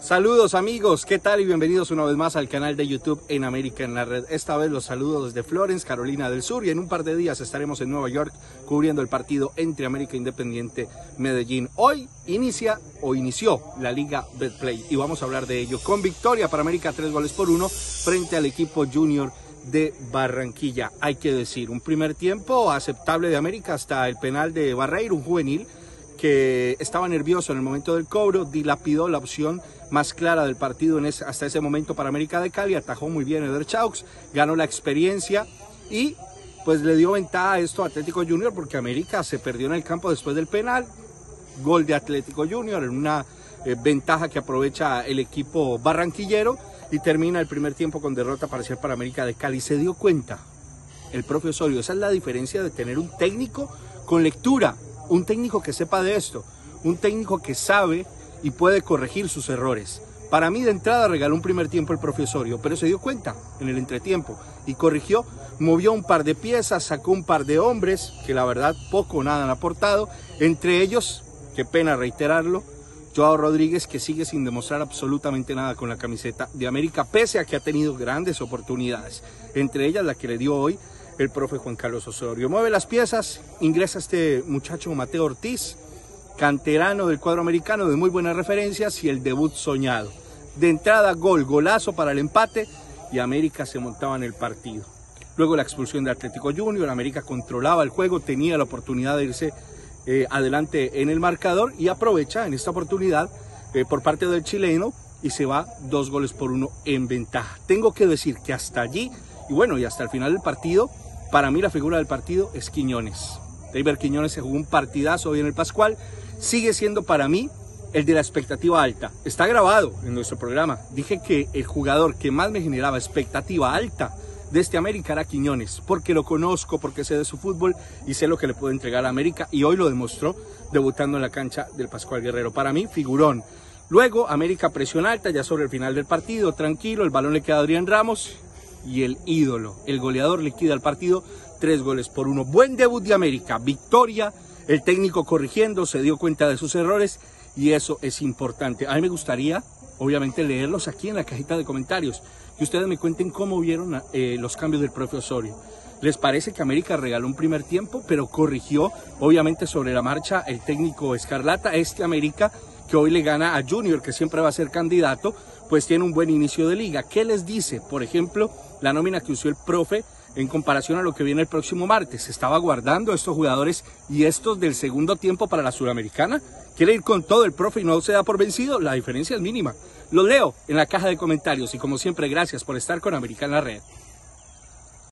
Saludos amigos, ¿qué tal? Y bienvenidos una vez más al canal de YouTube en América en la Red. Esta vez los saludos desde Florence, Carolina del Sur y en un par de días estaremos en Nueva York cubriendo el partido entre América Independiente Medellín. Hoy inicia o inició la Liga Betplay y vamos a hablar de ello con victoria para América tres goles por uno frente al equipo junior de Barranquilla. Hay que decir, un primer tiempo aceptable de América hasta el penal de Barreiro, un juvenil que estaba nervioso en el momento del cobro, dilapidó la opción más clara del partido hasta ese momento para América de Cali, atajó muy bien Eder Chaux, ganó la experiencia y pues le dio ventaja a esto a Atlético Junior porque América se perdió en el campo después del penal, gol de Atlético Junior en una eh, ventaja que aprovecha el equipo barranquillero y termina el primer tiempo con derrota parcial para América de Cali. Se dio cuenta el propio Osorio, esa es la diferencia de tener un técnico con lectura, un técnico que sepa de esto, un técnico que sabe y puede corregir sus errores. Para mí de entrada regaló un primer tiempo el profesorio, pero se dio cuenta en el entretiempo y corrigió, movió un par de piezas, sacó un par de hombres que la verdad poco o nada han aportado, entre ellos, qué pena reiterarlo, Joao Rodríguez que sigue sin demostrar absolutamente nada con la camiseta de América, pese a que ha tenido grandes oportunidades, entre ellas la que le dio hoy el profe Juan Carlos Osorio. Mueve las piezas, ingresa este muchacho Mateo Ortiz, canterano del cuadro americano de muy buenas referencias y el debut soñado. De entrada, gol, golazo para el empate y América se montaba en el partido. Luego la expulsión de Atlético Junior, América controlaba el juego, tenía la oportunidad de irse eh, adelante en el marcador y aprovecha en esta oportunidad eh, por parte del chileno y se va dos goles por uno en ventaja. Tengo que decir que hasta allí y bueno, y hasta el final del partido para mí la figura del partido es Quiñones. David Quiñones se jugó un partidazo hoy en el Pascual. Sigue siendo para mí el de la expectativa alta. Está grabado en nuestro programa. Dije que el jugador que más me generaba expectativa alta de este América era Quiñones, porque lo conozco, porque sé de su fútbol y sé lo que le puede entregar a América y hoy lo demostró debutando en la cancha del Pascual Guerrero. Para mí, figurón. Luego, América presión alta, ya sobre el final del partido, tranquilo, el balón le queda a Adrián Ramos y el ídolo. El goleador liquida el partido, tres goles por uno. Buen debut de América, victoria, el técnico corrigiendo, se dio cuenta de sus errores y eso es importante. A mí me gustaría, obviamente, leerlos aquí en la cajita de comentarios, que ustedes me cuenten cómo vieron eh, los cambios del propio Osorio. ¿Les parece que América regaló un primer tiempo, pero corrigió, obviamente, sobre la marcha el técnico Escarlata, este América, que hoy le gana a Junior, que siempre va a ser candidato, pues tiene un buen inicio de liga. ¿Qué les dice, por ejemplo, la nómina que usó el profe en comparación a lo que viene el próximo martes? ¿Se estaba guardando estos jugadores y estos del segundo tiempo para la Suramericana? ¿Quiere ir con todo el profe y no se da por vencido? La diferencia es mínima. Lo leo en la caja de comentarios y como siempre, gracias por estar con la Red.